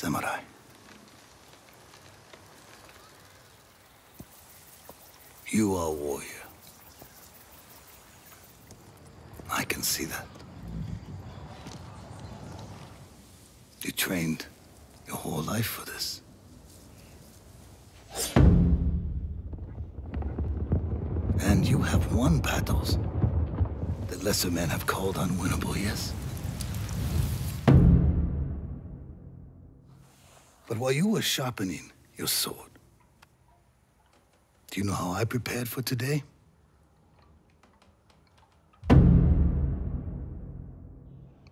Samurai. You are a warrior. I can see that. You trained your whole life for this. And you have won battles that lesser men have called unwinnable, yes? But while you were sharpening your sword, do you know how I prepared for today?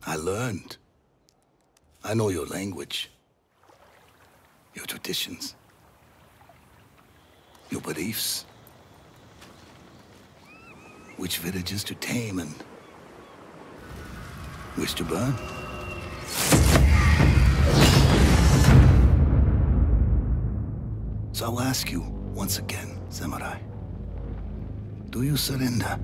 I learned. I know your language, your traditions, your beliefs, which villages to tame and which to burn. So I'll ask you once again, Samurai. Do you surrender?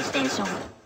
PlayStation